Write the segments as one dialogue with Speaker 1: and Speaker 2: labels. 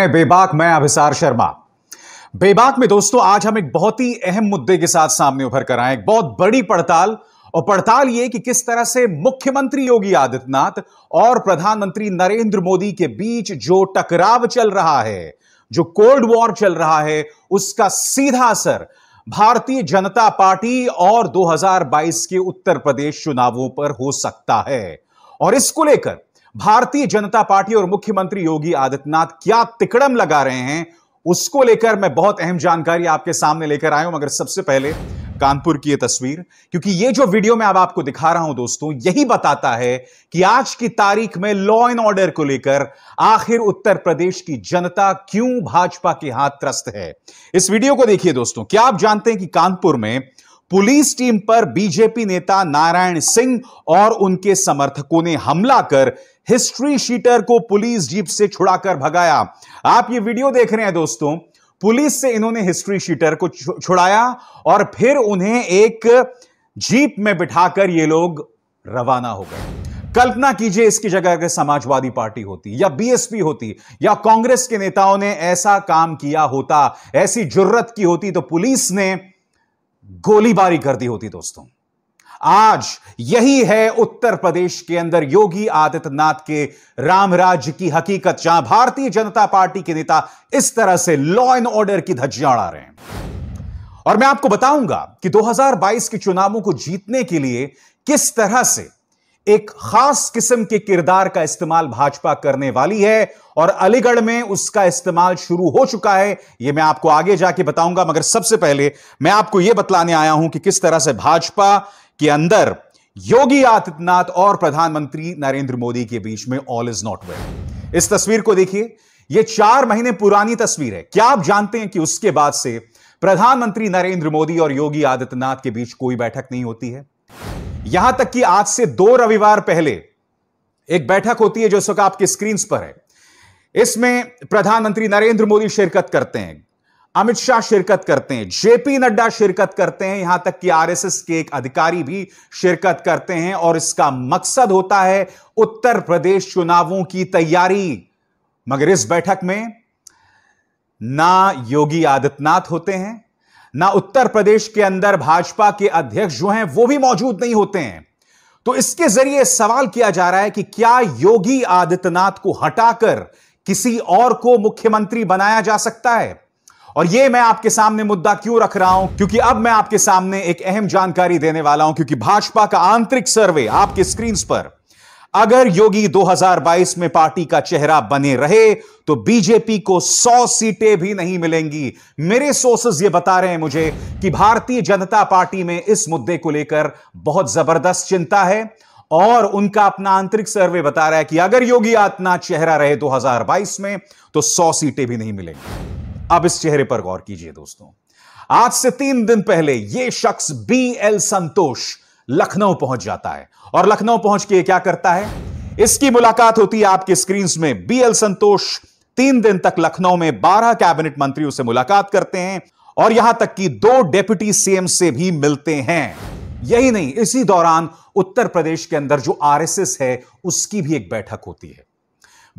Speaker 1: हैं बेबाक, मैं अभिसार शर्मा। बेबाक में दोस्तों, आज हम एक बहुत ही अहम मुद्दे के साथ सामने उभर कर आए एक बहुत बड़ी पड़ताल, और पड़ताल यह कि किस तरह से मुख्यमंत्री योगी आदित्यनाथ और प्रधानमंत्री नरेंद्र मोदी के बीच जो टकराव चल रहा है, जो कोल्ड वॉर चल रहा है, उसका सीधा असर भारतीय जनता पार्टी और 2022 के उत्तर प्रदेश चुनावों पर हो सकता है। और इसको लेकर भारतीय जनता पार्टी और मुख्यमंत्री योगी आदित्यनाथ क्या तिकड़म लगा रहे हैं, उसको लेकर मैं बहुत अहम जानकारी आपके सामने लेकर आया हूँ, मगर सबसे पहले कानपुर की यह तस्वीर, क्योंकि ये जो वीडियो मैं अब आपको दिखा रहा हूँ दोस्तों, यही बताता है कि आज की तारीख में लॉ एंड ऑर्डर को लेकर आखिर उत्तर प्रदेश की जनता क्यों भाजपा के हाथ त्रस्त है। इस वीडियो को देखिए दोस्तों, क्या आप जानते हैं कि कानपुर में पुलिस टीम पर बीजेपी नेता नारायण सिंह और उनके समर्थकों ने हमला कर हिस्ट्री शीटर को पुलिस जीप से छुड़ाकर भगाया। आप ये वीडियो देख रहे हैं दोस्तों, पुलिस से इन्होंने हिस्ट्री शीटर को छुड़ाया और फिर उन्हें एक जीप में बिठाकर ये लोग रवाना हो गए। कल्पना कीजिए इसकी जगह अगर समाजवादी पार्टी होती या बीएसपी होती या कांग्रेस के नेताओं ने ऐसा काम किया होता, ऐसी जुर्रत की होती तो पुलिस ने गोलीबारी कर दी होती दोस्तों। आज यही है उत्तर प्रदेश के अंदर योगी आदित्यनाथ के राम राज्य की हकीकत, जहाँ भारतीय जनता पार्टी के नेता इस तरह से लॉ एंड ऑर्डर की धज्जियाँ उड़ा रहे हैं। और मैं आपको बताऊँगा कि 2022 के चुनावों को जीतने के लिए किस तरह से एक खास किस्म के किरदार का इस्तेमाल भाजपा करने वाली है और अलीगढ़ में उसका इस्तेमाल शुरू हो चुका है। यह मैं आपको आगे जाके बताऊँगा, मगर सबसे पहले मैं आपको यह बतलाने आया हूँ कि किस तरह से भाजपा के अंदर योगी आदित्यनाथ और प्रधानमंत्री नरेंद्र मोदी के बीच में ऑल इज़ नॉट वेल इस तस्वीर को देखिए यह चार महीने पुरानी तस्वीर है। क्या आप जानते हैं कि उसके बाद से प्रधानमंत्री नरेंद्र मोदी और योगी आदित्यनाथ के बीच कोई बैठक नहीं होती है? यहाँ तक कि आज से दो रविवार पहले एक बैठक होती है जो इस वक्त आपकी स्क्रीन पर है। इसमें प्रधानमंत्री नरेंद्र मोदी शिरकत करते हैं, अमित शाह शिरकत करते हैं, जेपी नड्डा शिरकत करते हैं, यहाँ तक कि आरएसएस के एक अधिकारी भी शिरकत करते हैं और इसका मकसद होता है उत्तर प्रदेश चुनावों की तैयारी। मगर इस बैठक में ना योगी आदित्यनाथ होते हैं ना उत्तर प्रदेश के अंदर भाजपा के अध्यक्ष जो हैं, वो भी मौजूद नहीं होते हैं। तो इसके ज़रिए सवाल किया जा रहा है कि क्या योगी आदित्यनाथ को हटाकर किसी और को मुख्यमंत्री बनाया जा सकता है? और यह मैं आपके सामने मुद्दा क्यों रख रहा हूँ? क्योंकि अब मैं आपके सामने एक अहम जानकारी देने वाला हूँ, क्योंकि भाजपा का आंतरिक सर्वे आपके स्क्रीन पर अगर योगी 2022 में पार्टी का चेहरा बने रहे तो बीजेपी को 100 सीटें भी नहीं मिलेंगी। मेरे सोर्सेज ये बता रहे हैं मुझे कि भारतीय जनता पार्टी में इस मुद्दे को लेकर बहुत ज़बरदस्त चिंता है और उनका अपना आंतरिक सर्वे बता रहा है कि अगर योगी आदित्यनाथ चेहरा रहे 2022 में तो 100 सीटें भी नहीं मिलेंगी। अब इस चेहरे पर गौर कीजिए दोस्तों। आज से तीन दिन पहले यह शख्स बी एल संतोष लखनऊ पहुँच जाता है। और लखनऊ पहुँच के क्या करता है? इसकी मुलाकात होती है आपके स्क्रीन में। बी एल संतोष तीन दिन तक लखनऊ में बारह कैबिनेट मंत्रियों से मुलाकात करते हैं और यहाँ तक कि दो डेप्यूटी सीएम से भी मिलते हैं। यही नहीं, इसी दौरान उत्तर प्रदेश के अंदर जो आरएसएस है, उसकी भी एक बैठक होती है।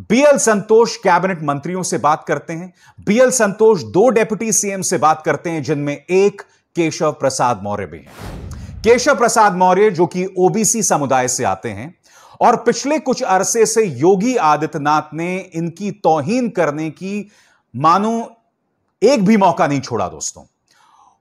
Speaker 1: बीएल संतोष कैबिनेट मंत्रियों से बात करते हैं। बीएल संतोष दो डेप्यूटी सीएम से बात करते हैं, जिनमें एक केशव प्रसाद मौर्य भी हैं। केशव प्रसाद मौर्य, जो कि ओबीसी समुदाय से आते हैं, और पिछले कुछ अरसे से योगी आदित्यनाथ ने इनकी तोहीन करने की, मानो एक भी मौका नहीं छोड़ा दोस्तों।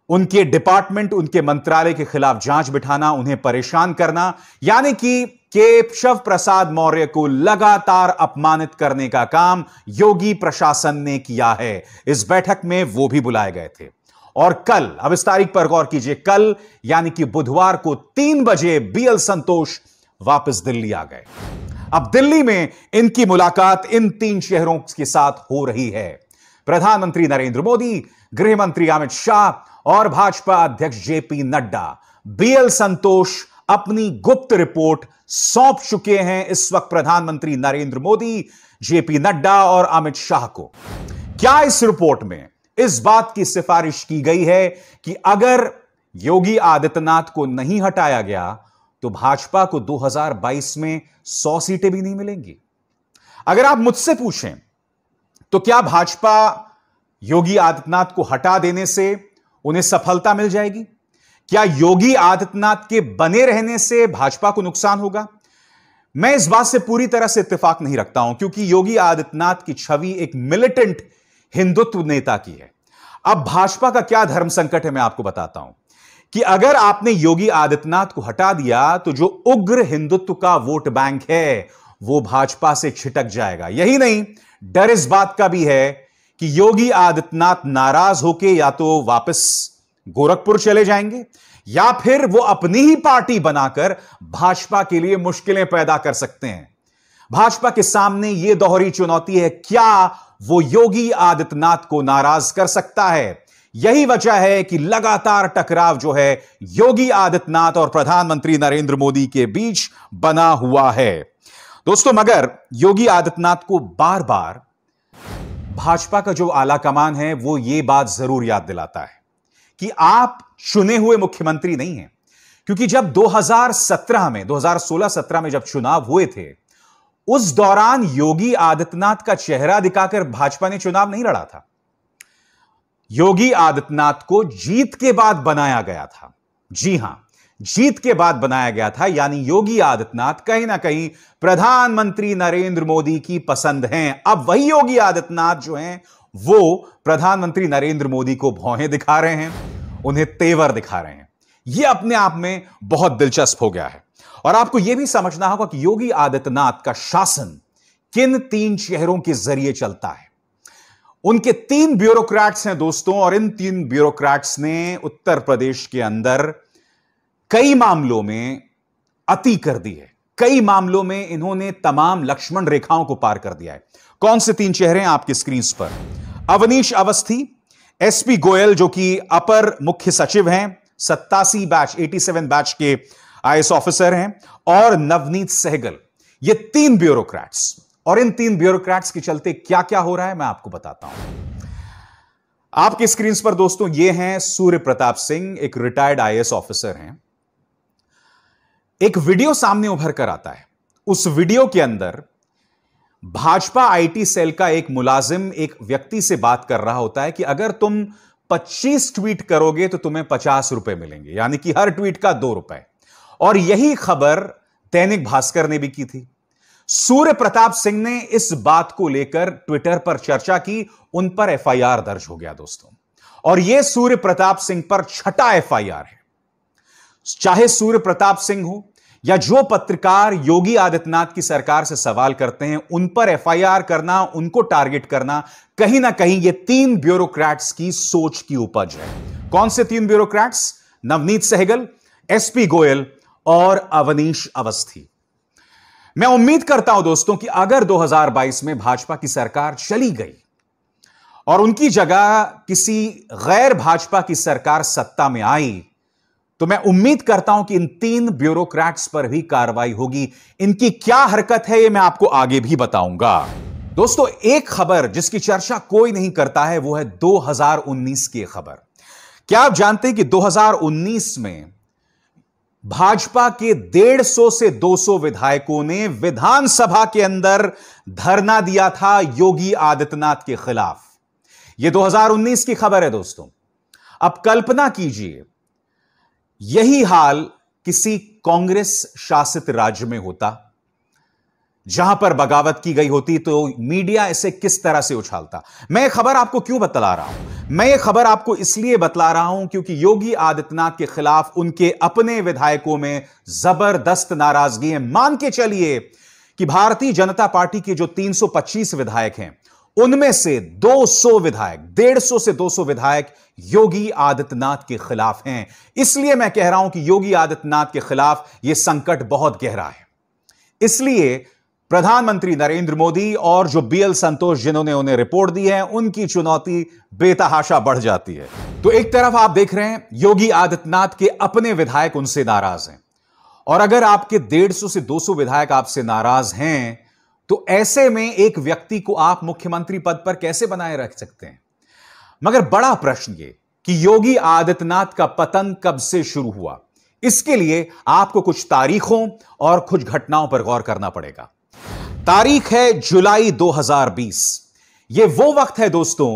Speaker 1: उनके डिपार्टमेंट, उनके मंत्रालय के खिलाफ जाँच बिठाना, उन्हें परेशान करना, यानी कि केशव प्रसाद मौर्य को लगातार अपमानित करने का काम योगी प्रशासन ने किया है। इस बैठक में वो भी बुलाए गए थे। और कल, अब इस तारीख पर गौर कीजिए, कल, यानी कि बुधवार को तीन बजे बीएल संतोष वापस दिल्ली आ गए। अब दिल्ली में इनकी मुलाकात इन तीन शहरों के साथ हो रही है। प्रधानमंत्री नरेंद्र मोदी गृह मंत्री अमित शाह और भाजपा अध्यक्ष जेपी नड्डा बीएल संतोष अपनी गुप्त रिपोर्ट सौंप चुके हैं इस वक्त प्रधानमंत्री नरेंद्र मोदी, जेपी नड्डा और अमित शाह को। क्या इस रिपोर्ट में इस बात की सिफारिश की गई है कि अगर योगी आदित्यनाथ को नहीं हटाया गया तो भाजपा को 2022 में 100 सीटें भी नहीं मिलेंगी। अगर आप मुझसे पूछें तो क्या भाजपा योगी आदित्यनाथ को हटा देने से उन्हें सफलता मिल जाएगी? क्या योगी आदित्यनाथ के बने रहने से भाजपा को नुकसान होगा? मैं इस बात से पूरी तरह से इत्तेफाक नहीं रखता हूँ, क्योंकि योगी आदित्यनाथ की छवि एक मिलिटेंट हिंदुत्व नेता की है। अब भाजपा का क्या धर्म संकट है मैं आपको बताता हूँ कि अगर आपने योगी आदित्यनाथ को हटा दिया तो जो उग्र हिंदुत्व का वोट बैंक है, वो भाजपा से छिटक जाएगा। यही नहीं, डर इस बात का भी है कि योगी आदित्यनाथ नाराज़ होके या तो वापस गोरखपुर चले जाएँगे, या फिर वो अपनी ही पार्टी बनाकर भाजपा के लिए मुश्किलें पैदा कर सकते हैं। भाजपा के सामने यह दोहरी चुनौती है, क्या वो योगी आदित्यनाथ को नाराज़ कर सकता है। यही वजह है कि लगातार टकराव जो है, योगी आदित्यनाथ और प्रधानमंत्री नरेंद्र मोदी के बीच बना हुआ है। दोस्तों, मगर योगी आदित्यनाथ को बार बार भाजपा का जो आला कमान है, वो ये बात ज़रूर याद दिलाता है कि आप चुने हुए मुख्यमंत्री नहीं हैं। क्योंकि जब 2017 में 2016-17 में जब चुनाव हुए थे उस दौरान योगी आदित्यनाथ का चेहरा दिखाकर भाजपा ने चुनाव नहीं लड़ा था। योगी आदित्यनाथ को जीत के बाद बनाया गया था। जी हाँ, जीत के बाद बनाया गया था, यानी योगी आदित्यनाथ कहीं ना कहीं प्रधानमंत्री नरेंद्र मोदी की पसंद हैं। अब वही योगी आदित्यनाथ जो हैं, वो प्रधानमंत्री नरेंद्र मोदी को भौहें दिखा रहे हैं, उन्हें तेवर दिखा रहे हैं। यह अपने आप में बहुत दिलचस्प हो गया है। और आपको यह भी समझना होगा कि योगी आदित्यनाथ का शासन किन तीन चेहरों के ज़रिए चलता है। उनके तीन ब्यूरोक्रेट्स हैं दोस्तों, और इन तीन ब्यूरोक्रेट्स ने उत्तर प्रदेश के अंदर कई मामलों में अति कर दी है। कई मामलों में इन्होंने तमाम लक्ष्मण रेखाओं को पार कर दिया है। कौन से तीन चेहरे हैं आपकी स्क्रीन पर? अवनीश अवस्थी, एसपी गोयल, जो कि अपर मुख्य सचिव हैं, सत्तासी बैच 87 बैच के आईएस ऑफिसर हैं और नवनीत सहगल। ये तीन ब्यूरोक्रेट्स। और इन तीन ब्यूरोक्रेट्स के चलते क्या क्या हो रहा है, मैं आपको बताता हूँ। आपकी स्क्रीन पर दोस्तों ये हैं सूर्य प्रताप सिंह, एक रिटायर्ड आईएएस ऑफिसर हैं। एक वीडियो सामने उभर कर आता है। उस वीडियो के अंदर भाजपा आईटी सेल का एक मुलाजिम, एक व्यक्ति से बात कर रहा होता है कि अगर तुम 25 ट्वीट करोगे तो तुम्हें पचास रुपए मिलेंगे। यानी कि हर ट्वीट का दो रुपए। और यही खबर दैनिक भास्कर ने भी की थी। सूर्य प्रताप सिंह ने इस बात को लेकर ट्विटर पर चर्चा की, उन पर एफआईआर दर्ज हो गया दोस्तों। और यह सूर्य प्रताप सिंह पर छठा एफआईआर है। चाहे सूर्य प्रताप सिंह हो, या जो पत्रकार योगी आदित्यनाथ की सरकार से सवाल करते हैं, उन पर एफआईआर करना, उनको टारगेट करना, कहीं ना कहीं ये तीन ब्यूरोक्रेट्स की सोच की उपज है। कौन से तीन ब्यूरोक्रेट्स? नवनीत सहगल, एसपी गोयल और अवनीश अवस्थी। मैं उम्मीद करता हूँ दोस्तों कि अगर 2022 में भाजपा की सरकार चली गई और उनकी जगह किसी गैर भाजपा की सरकार सत्ता में आई तो मैं उम्मीद करता हूँ कि इन तीन ब्यूरोक्रेट्स पर भी कार्रवाई होगी। इनकी क्या हरकत है, ये मैं आपको आगे भी बताऊँगा। दोस्तों, एक खबर जिसकी चर्चा कोई नहीं करता है, वो है 2019 की खबर। क्या आप जानते हैं कि 2019 में भाजपा के 150 से 200 विधायकों ने विधानसभा के अंदर धरना दिया था योगी आदित्यनाथ के खिलाफ। यह 2019 की खबर है दोस्तों। अब कल्पना कीजिए, यही हाल किसी कांग्रेस शासित राज्य में होता। जहाँ पर बगावत की गई होती तो मीडिया इसे किस तरह से उछालता? मैं खबर आपको क्यों बतला रहा हूँ? मैं ये खबर आपको इसलिए बतला रहा हूँ क्योंकि योगी आदित्यनाथ के खिलाफ उनके अपने विधायकों में ज़बरदस्त नाराज़गी है। मान के चलिए कि भारतीय जनता पार्टी के जो 325 विधायक हैं, उनमें से 200 विधायक 150 से 200 विधायक योगी आदित्यनाथ के खिलाफ हैं। इसलिए मैं कह रहा हूँ कि योगी आदित्यनाथ के खिलाफ यह संकट बहुत गहरा है। इसलिए प्रधानमंत्री नरेंद्र मोदी और जो बीएल संतोष जिन्होंने उन्हें रिपोर्ट दी है, उनकी चुनौती बेतहाशा बढ़ जाती है। तो एक तरफ़ आप देख रहे हैं, योगी आदित्यनाथ के अपने विधायक उनसे नाराज़ हैं। और अगर आपके 150 से 200 विधायक आपसे नाराज़ हैं तो ऐसे में एक व्यक्ति को आप मुख्यमंत्री पद पर कैसे बनाए रख सकते हैं? मगर बड़ा प्रश्न ये कि योगी आदित्यनाथ का पतन कब से शुरू हुआ? इसके लिए आपको कुछ तारीखों और कुछ घटनाओं पर गौर करना पड़ेगा। तारीख है जुलाई 2020 यह वो वक्त है दोस्तों,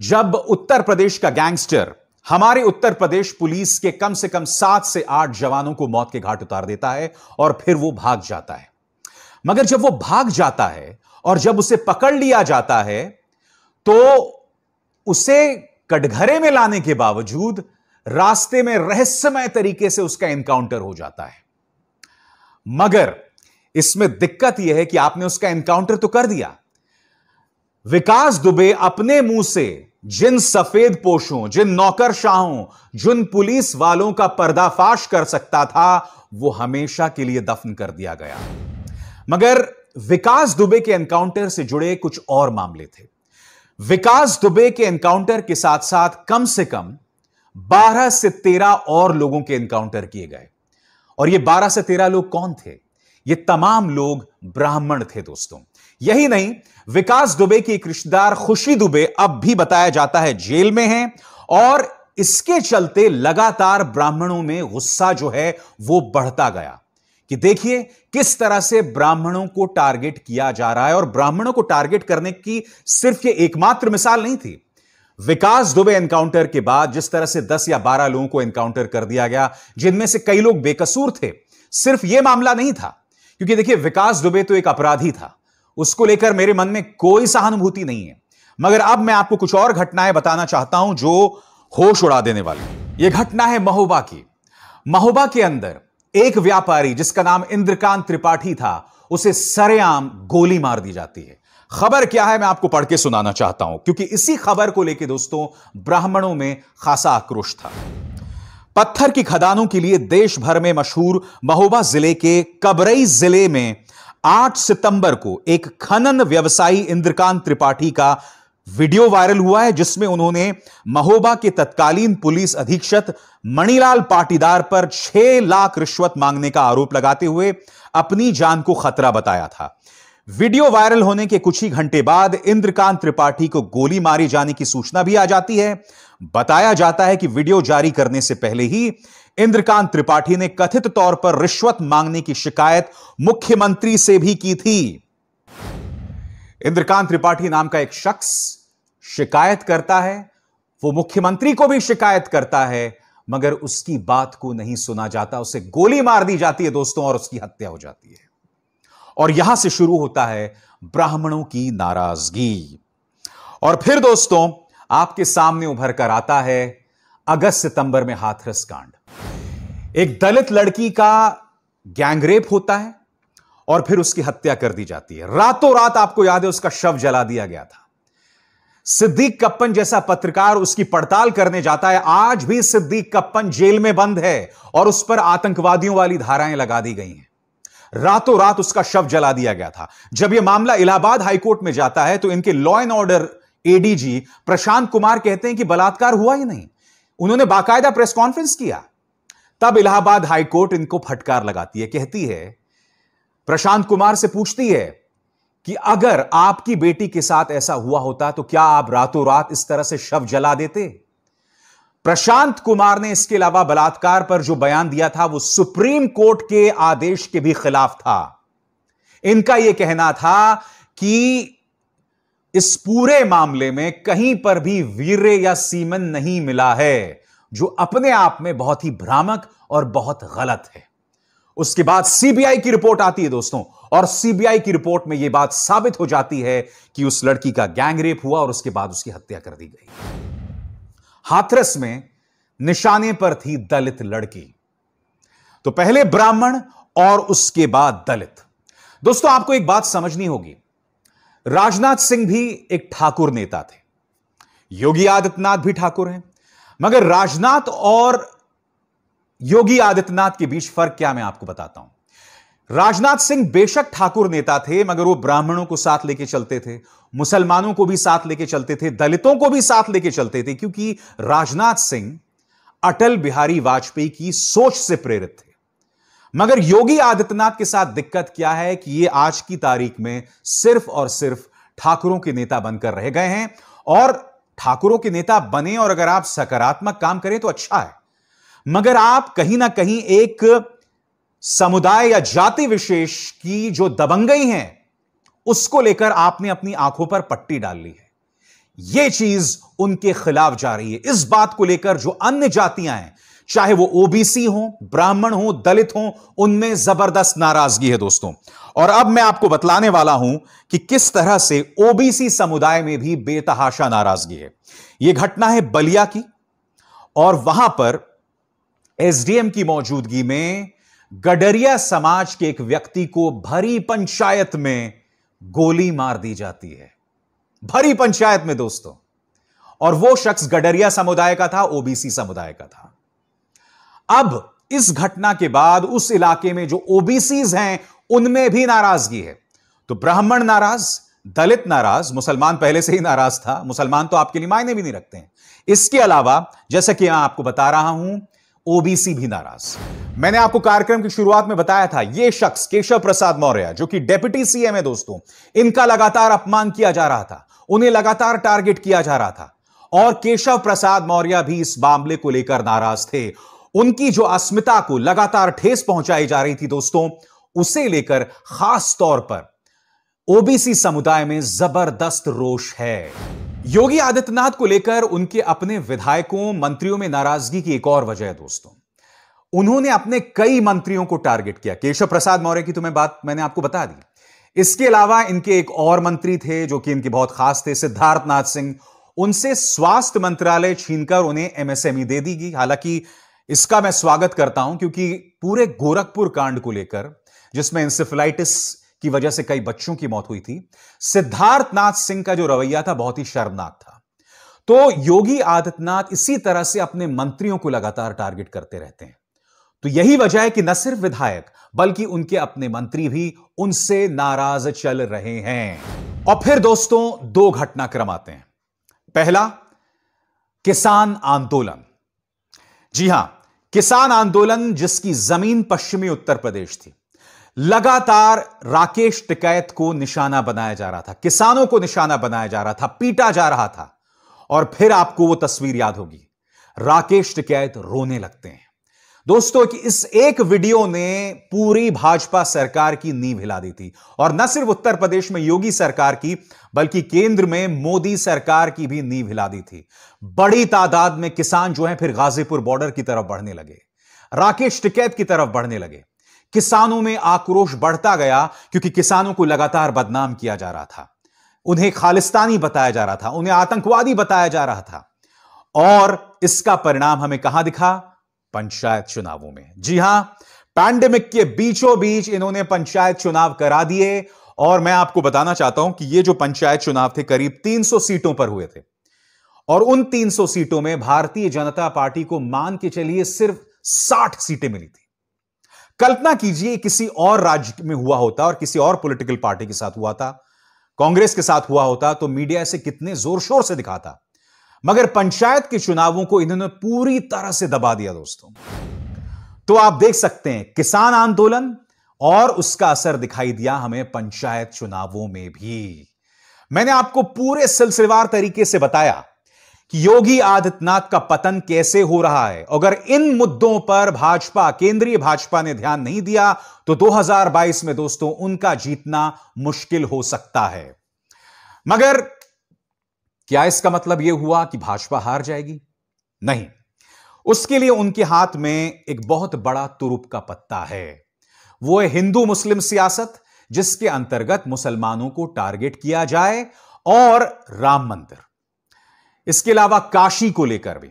Speaker 1: जब उत्तर प्रदेश का गैंगस्टर, हमारे उत्तर प्रदेश पुलिस के कम से कम सात से आठ जवानों को मौत के घाट उतार देता है और फिर वो भाग जाता है। मगर जब वो भाग जाता है और जब उसे पकड़ लिया जाता है तो उसे कटघरे में लाने के बावजूद रास्ते में रहस्यमय तरीके से उसका एनकाउंटर हो जाता है। मगर इसमें दिक्कत यह है कि आपने उसका एनकाउंटर तो कर दिया। विकास दुबे अपने मुँह से, जिन सफ़ेद पोशों, जिन नौकरशाहों जिन पुलिस वालों का पर्दाफाश कर सकता था, वो हमेशा के लिए दफन कर दिया गया। मगर विकास दुबे के एनकाउंटर से जुड़े कुछ और मामले थे। विकास दुबे के एनकाउंटर के साथ साथ कम से कम 12 से 13 और लोगों के एनकाउंटर किए गए। और ये 12 से 13 लोग कौन थे? ये तमाम लोग ब्राह्मण थे दोस्तों। यही नहीं, विकास दुबे की एक रिश्तेदार खुशी दुबे अब भी बताया जाता है जेल में है और इसके चलते लगातार ब्राह्मणों में गुस्सा जो है वो बढ़ता गया कि देखिए किस तरह से ब्राह्मणों को टारगेट किया जा रहा है और ब्राह्मणों को टारगेट करने की सिर्फ़ ये एकमात्र मिसाल नहीं थी। विकास दुबे एनकाउंटर के बाद जिस तरह से 10 या 12 लोगों को एनकाउंटर कर दिया गया, जिनमें से कई लोग बेकसूर थे, सिर्फ़ यह मामला नहीं था। क्योंकि देखिए, विकास दुबे तो एक अपराधी था। उसको लेकर मेरे मन में कोई सहानुभूति नहीं है। मगर अब मैं आपको कुछ और घटनाएँ बताना चाहता हूँ जो होश उड़ा देने वाली यह घटना है महोबा की। महोबा के अंदर एक व्यापारी, जिसका नाम इंद्रकांत त्रिपाठी था, उसे सरेआम गोली मार दी जाती है। खबर क्या है, मैं आपको पढ़ के सुनाना चाहता हूँ। क्योंकि इसी खबर को लेकर दोस्तों, ब्राह्मणों में खासा आक्रोश था। पत्थर की खदानों के लिए देश भर में मशहूर महोबा ज़िले के कबरई ज़िले में 8 सितंबर को एक खनन व्यवसायी इंद्रकांत त्रिपाठी का वीडियो वायरल हुआ है, जिसमें उन्होंने महोबा के तत्कालीन पुलिस अधीक्षक मणिलाल पाटीदार पर छह लाख रिश्वत मांगने का आरोप लगाते हुए अपनी जान को खतरा बताया था। वीडियो वायरल होने के कुछ ही घंटे बाद इंद्रकांत त्रिपाठी को गोली मारी जाने की सूचना भी आ जाती है। बताया जाता है कि वीडियो जारी करने से पहले ही इंद्रकांत त्रिपाठी ने कथित तौर पर रिश्वत मांगने की शिकायत मुख्यमंत्री से भी की थी। इंद्रकांत त्रिपाठी नाम का एक शख्स शिकायत करता है, वो मुख्यमंत्री को भी शिकायत करता है, मगर उसकी बात को नहीं सुना जाता, उसे गोली मार दी जाती है दोस्तों और उसकी हत्या हो जाती है। और यहाँ से शुरू होता है ब्राह्मणों की नाराज़गी। और फिर दोस्तों आपके सामने उभर कर आता है अगस्त सितंबर में हाथरस कांड। एक दलित लड़की का गैंगरेप होता है और फिर उसकी हत्या कर दी जाती है। रातों रात आपको याद है उसका शव जला दिया गया था। सिद्दीक कप्पन जैसा पत्रकार उसकी पड़ताल करने जाता है। आज भी सिद्दीक कप्पन जेल में बंद है और उस पर आतंकवादियों वाली धाराएँ लगा दी गई हैं। रातों रात उसका शव जला दिया गया था। जब यह मामला इलाहाबाद हाईकोर्ट में जाता है तो इनके law and order ADG Prashant Kumar कहते हैं कि बलात्कार हुआ ही नहीं। उन्होंने बाकायदा प्रेस कॉन्फ्रेंस किया। तब इलाहाबाद हाईकोर्ट इनको फटकार लगाती है, कहती है, प्रशांत कुमार से पूछती है कि अगर आपकी बेटी के साथ ऐसा हुआ होता तो क्या आप रातों रात इस तरह से शव जला देते? प्रशांत कुमार ने इसके अलावा बलात्कार पर जो बयान दिया था वो सुप्रीम कोर्ट के आदेश के भी खिलाफ था। इनका यह कहना था कि इस पूरे मामले में कहीं पर भी वीर्य या सीमन नहीं मिला है, जो अपने आप में बहुत ही भ्रामक और बहुत गलत है। उसके बाद सीबीआई की रिपोर्ट आती है दोस्तों, और सीबीआई की रिपोर्ट में यह बात साबित हो जाती है कि उस लड़की का गैंग रेप हुआ और उसके बाद उसकी हत्या कर दी गई। हाथरस में निशाने पर थी दलित लड़की। तो पहले ब्राह्मण और उसके बाद दलित। दोस्तों, आपको एक बात समझनी होगी राजनाथ सिंह भी एक ठाकुर नेता थे। योगी आदित्यनाथ भी ठाकुर हैं। मगर राजनाथ और योगी आदित्यनाथ के बीच फ़र्क क्या मैं आपको बताता हूँ? राजनाथ सिंह बेशक ठाकुर नेता थे, मगर वो ब्राह्मणों को साथ लेके चलते थे, मुसलमानों को भी साथ लेके चलते थे, दलितों को भी साथ लेके चलते थे, क्योंकि राजनाथ सिंह अटल बिहारी वाजपेयी की सोच से प्रेरित थे। मगर योगी आदित्यनाथ के साथ दिक्कत क्या है कि ये आज की तारीख में सिर्फ़ और सिर्फ़ ठाकुरों के नेता बनकर रह गए हैं और ठाकुरों के नेता बने और अगर आप सकारात्मक काम करें तो अच्छा है। मगर आप कहीं ना कहीं एक समुदाय या जाति विशेष की जो दबंगई हैं, उसको लेकर आपने अपनी आँखों पर पट्टी डाल ली है। यह चीज़ उनके खिलाफ जा रही है। इस बात को लेकर जो अन्य जातियाँ हैं चाहे वो ओबीसी हो, ब्राह्मण हो, दलित हो, उनमें ज़बरदस्त नाराज़गी है दोस्तों। और अब मैं आपको बतलाने वाला हूँ कि किस तरह से ओबीसी समुदाय में भी बेतहाशा नाराज़गी है। यह घटना है बलिया की, और वहाँ पर एसडीएम की मौजूदगी में गडरिया समाज के एक व्यक्ति को भरी पंचायत में गोली मार दी जाती है। भरी पंचायत में दोस्तों। और वो शख्स गडरिया समुदाय का था ओबीसी समुदाय का था। अब इस घटना के बाद उस इलाके में जो ओबीसीज हैं, उनमें भी नाराज़गी है। तो ब्राह्मण नाराज़, दलित नाराज़, मुसलमान पहले से ही नाराज़ था। मुसलमान तो आपके लिए मायने भी नहीं रखते हैं। इसके अलावा, जैसा कि मैं आपको बता रहा हूँ, ओबीसी भी नाराज़। मैंने आपको कार्यक्रम की शुरुआत में बताया था यह शख्स केशव प्रसाद मौर्य, जो कि डेप्यूटी सीएम है दोस्तों, इनका लगातार अपमान किया जा रहा था। उन्हें लगातार टारगेट किया जा रहा था। और केशव प्रसाद मौर्य भी इस मामले को लेकर नाराज़ थे। उनकी जो अस्मिता को लगातार ठेस पहुंचाई जा रही थी दोस्तों, उसे लेकर खास तौर पर ओबीसी समुदाय में ज़बरदस्त रोष है। योगी आदित्यनाथ को लेकर उनके अपने विधायकों, मंत्रियों में नाराज़गी की एक और वजह है दोस्तों। उन्होंने अपने कई मंत्रियों को टारगेट किया। केशव प्रसाद मौर्य की तुम्हें बात, मैंने आपको बता दी। इसके अलावा इनके एक और मंत्री थे जो कि इनके बहुत खास थे, सिद्धार्थनाथ सिंह। उनसे स्वास्थ्य मंत्रालय छीनकर उन्हें एमएसएमई दे दी गई। हालाँकि इसका मैं स्वागत करता हूँ, क्योंकि पूरे गोरखपुर कांड को लेकर, जिसमें इंसेफलाइटिस की वजह से कई बच्चों की मौत हुई थी, सिद्धार्थनाथ सिंह का जो रवैया था, बहुत ही शर्मनाक था। तो योगी आदित्यनाथ इसी तरह से अपने मंत्रियों को लगातार टारगेट करते रहते हैं। तो यही वजह है कि न सिर्फ़ विधायक, बल्कि उनके अपने मंत्री भी उनसे नाराज़ चल रहे हैं। और फिर दोस्तों, दो घटनाक्रम आते हैं। पहला, किसान आंदोलन। जी हाँ किसान आंदोलन, जिसकी ज़मीन पश्चिमी उत्तर प्रदेश थी। लगातार राकेश टिकैत को निशाना बनाया जा रहा था, किसानों को निशाना बनाया जा रहा था, पीटा जा रहा था। और फिर आपको वो तस्वीर याद होगी। राकेश टिकैत रोने लगते हैं। दोस्तों कि इस एक वीडियो ने पूरी भाजपा सरकार की नींव हिला दी थी। और न सिर्फ़ उत्तर प्रदेश में योगी सरकार की, बल्कि केंद्र में मोदी सरकार की भी नींव हिला दी थी। बड़ी तादाद में किसान जो है फिर गाजीपुर बॉर्डर की तरफ़ बढ़ने लगे। राकेश टिकैत की तरफ़ बढ़ने लगे। किसानों में आक्रोश बढ़ता गया, क्योंकि किसानों को लगातार बदनाम किया जा रहा था। उन्हें खालिस्तानी बताया जा रहा था, उन्हें आतंकवादी बताया जा रहा था। और इसका परिणाम हमें कहाँ दिखा? पंचायत चुनावों में। जी हाँ पैंडेमिक के बीचों बीच इन्होंने पंचायत चुनाव करा दिए और मैं आपको बताना चाहता हूँ कि ये जो पंचायत चुनाव थे, करीब 300 सीटों पर हुए थे। और उन 300 सीटों में भारतीय जनता पार्टी को मान के चलिए सिर्फ़ 60 सीटें मिली थी। कल्पना कीजिए, किसी और राज्य में हुआ होता और किसी और पॉलिटिकल पार्टी के साथ हुआ था, कांग्रेस के साथ हुआ होता तो मीडिया इसे कितने ज़ोर शोर से दिखाता। मगर पंचायत के चुनावों को इन्होंने पूरी तरह से दबा दिया दोस्तों। तो आप देख सकते हैं, किसान आंदोलन और उसका असर दिखाई दिया हमें पंचायत चुनावों में भी। मैंने आपको पूरे सिलसिलेवार तरीके से बताया कि योगी आदित्यनाथ का पतन कैसे हो रहा है। अगर इन मुद्दों पर भाजपा, केंद्रीय भाजपा ने ध्यान नहीं दिया तो 2022 में दोस्तों उनका जीतना मुश्किल हो सकता है। मगर क्या इसका मतलब यह हुआ कि भाजपा हार जाएगी? नहीं। उसके लिए उनके हाथ में एक बहुत बड़ा तुरुप का पत्ता है। वो है हिंदू मुस्लिम सियासत, जिसके अंतर्गत मुसलमानों को टारगेट किया जाए और राम मंदिर। इसके अलावा काशी को लेकर भी।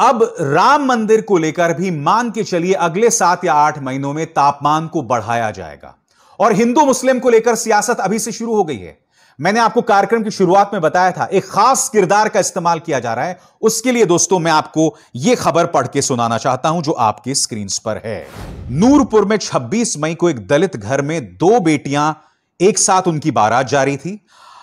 Speaker 1: अब राम मंदिर को लेकर भी मान के चलिए अगले सात या आठ महीनों में तापमान को बढ़ाया जाएगा। और हिंदू मुस्लिम को लेकर सियासत अभी से शुरू हो गई है। मैंने आपको कार्यक्रम की शुरुआत में बताया था, एक खास किरदार का इस्तेमाल किया जा रहा है। उसके लिए दोस्तों, मैं आपको यह खबर पढ़ के सुनाना चाहता हूँ, जो आपके स्क्रीन पर है। नूरपुर में 26 मई को एक दलित घर में दो बेटियाँ, एक साथ उनकी बारात जारी थी।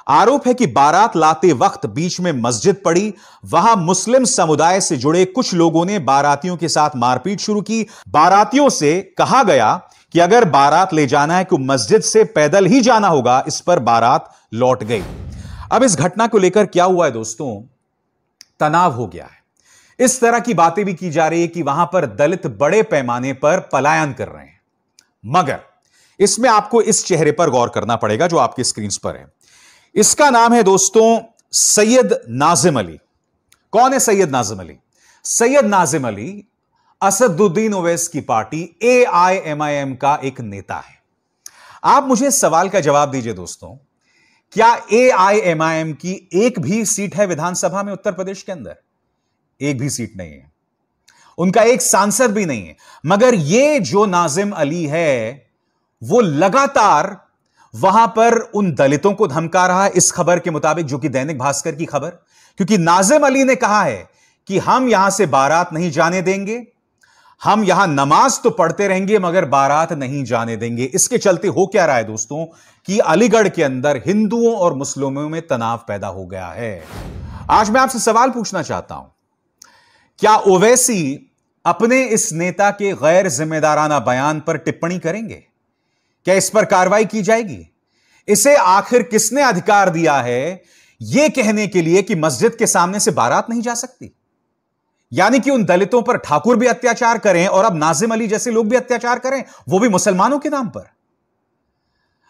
Speaker 1: आरोप है कि बारात लाते वक्त बीच में मस्जिद पड़ी। वहाँ मुस्लिम समुदाय से जुड़े कुछ लोगों ने बारातियों के साथ मारपीट शुरू की। बारातियों से कहा गया कि अगर बारात ले जाना है तो मस्जिद से पैदल ही जाना होगा, इस पर बारात लौट गई। अब इस घटना को लेकर क्या हुआ है दोस्तों? तनाव हो गया है। इस तरह की बातें भी की जा रही है कि वहाँ पर दलित बड़े पैमाने पर पलायन कर रहे हैं। मगर, इसमें आपको इस चेहरे पर गौर करना पड़ेगा जो आपकी स्क्रीन पर है। इसका नाम है दोस्तों, सैयद नाजिम अली। कौन है सैयद नाजिम अली? सैयद नाजिम अली असदुद्दीन ओवैस की party A I M I M का एक नेता है। आप मुझे सवाल का जवाब दीजिए दोस्तों, क्या ए आई एम आई एम की एक भी सीट है विधानसभा में उत्तर प्रदेश के अंदर? एक भी सीट नहीं है। उनका एक सांसद भी नहीं है। मगर ये जो नाजिम अली है, वो लगातार वहाँ पर उन दलितों को धमका रहा है। इस खबर के मुताबिक, जो कि दैनिक भास्कर की खबर, क्योंकि नाजिम अली ने कहा है कि हम यहाँ से बारात नहीं जाने देंगे। हम यहाँ नमाज़ तो पढ़ते रहेंगे, मगर बारात नहीं जाने देंगे। इसके चलते हो क्या रहा है दोस्तों? कि अलीगढ़ के अंदर हिंदुओं और मुस्लिमों में तनाव पैदा हो गया है। आज मैं आपसे सवाल पूछना चाहता हूँ। क्या ओवैसी अपने इस नेता के गैर जिम्मेदाराना बयान पर टिप्पणी करेंगे? क्या इस पर कार्रवाई की जाएगी? इसे आखिर किसने अधिकार दिया है? यह कहने के लिए कि मस्जिद के सामने से बारात नहीं जा सकती। यानी कि उन दलितों पर ठाकुर भी अत्याचार करें और अब नाजिम अली जैसे लोग भी अत्याचार करें, वो भी मुसलमानों के नाम पर।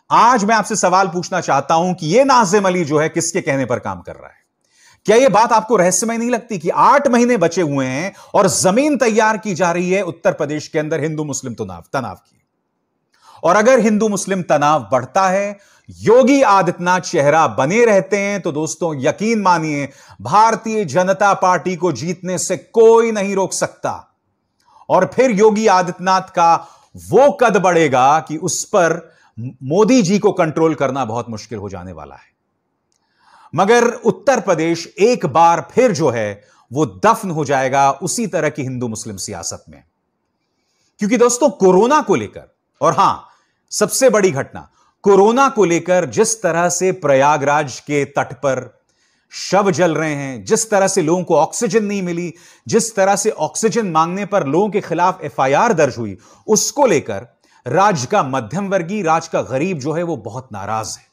Speaker 1: आज मैं आपसे सवाल पूछना चाहता हूँ कि यह नाजिम अली जो है किसके कहने पर काम कर रहा है? क्या यह बात आपको रहस्यमय नहीं लगती कि आठ महीने बचे हुए हैं और ज़मीन तैयार की जा रही है उत्तर प्रदेश के अंदर हिंदू मुस्लिम तनाव तनाव की? और अगर हिंदू मुस्लिम तनाव बढ़ता है योगी आदित्यनाथ चेहरा बने रहते हैं तो दोस्तों यकीन मानिए, भारतीय जनता पार्टी को जीतने से कोई नहीं रोक सकता। और फिर योगी आदित्यनाथ का वो कद बढ़ेगा कि उस पर मोदी जी को कंट्रोल करना बहुत मुश्किल हो जाने वाला है। मगर उत्तर प्रदेश एक बार फिर जो है, वो दफन हो जाएगा उसी तरह की हिंदू मुस्लिम सियासत में। क्योंकि दोस्तों कोरोना को लेकर, और हाँ, सबसे बड़ी घटना कोरोना को लेकर जिस तरह से प्रयागराज के तट पर शव जल रहे हैं, जिस तरह से लोगों को ऑक्सीजन नहीं मिली, जिस तरह से ऑक्सीजन मांगने पर लोगों के खिलाफ एफआईआर दर्ज हुई, उसको लेकर राज्य का मध्यम वर्गीय राज्य का गरीब जो है वो बहुत नाराज़ है।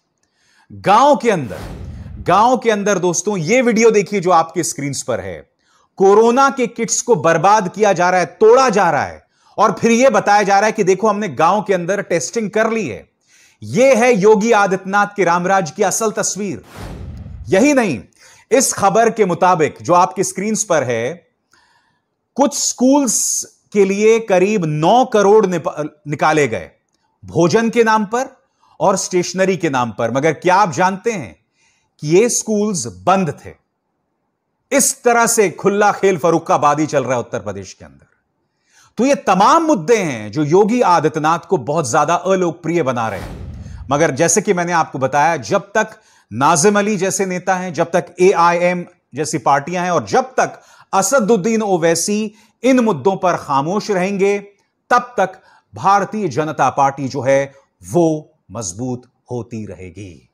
Speaker 1: गाँव के अंदर, गाँव के अंदर दोस्तों, ये वीडियो देखिए जो आपके स्क्रीन पर है। कोरोना के किट्स को बर्बाद किया जा रहा है, तोड़ा जा रहा है, और फिर यह बताया जा रहा है कि देखो हमने गाँव के अंदर टेस्टिंग कर ली है। यह है योगी आदित्यनाथ के रामराज की असल तस्वीर। यही नहीं, इस खबर के मुताबिक, जो आपकी स्क्रीन पर है, कुछ स्कूल्स के लिए करीब नौ करोड़ निकाले गए। भोजन के नाम पर और स्टेशनरी के नाम पर। मगर क्या आप जानते हैं कि ये स्कूल्स बंद थे? इस तरह से खुला खेल फरुखाबादी चल रहा है उत्तर प्रदेश के अंदर। तो ये तमाम मुद्दे हैं जो योगी आदित्यनाथ को बहुत ज़्यादा अलोकप्रिय बना रहे हैं। मगर जैसे कि मैंने आपको बताया, जब तक नाजिम अली जैसे नेता हैं, जब तक एआईएम जैसी पार्टियाँ हैं और जब तक असदुद्दीन ओवैसी इन मुद्दों पर खामोश रहेंगे, तब तक भारतीय जनता पार्टी जो है, वो मज़बूत होती रहेगी।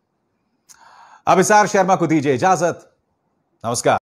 Speaker 1: अब इसार शर्मा को दीजिए इजाज़त। नमस्कार।